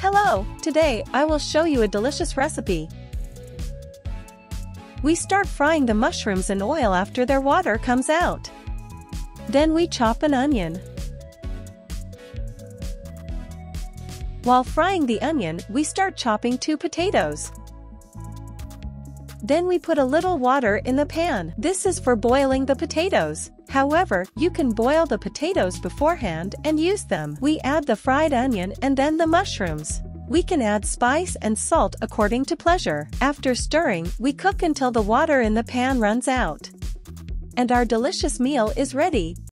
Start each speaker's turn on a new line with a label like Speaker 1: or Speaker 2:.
Speaker 1: Hello, today I will show you a delicious recipe. We start frying the mushrooms in oil after their water comes out. Then we chop an onion. While frying the onion, we start chopping two potatoes. Then we put a little water in the pan. This is for boiling the potatoes. However, you can boil the potatoes beforehand and use them. We add the fried onion and then the mushrooms. We can add spice and salt according to pleasure. After stirring, we cook until the water in the pan runs out. And our delicious meal is ready.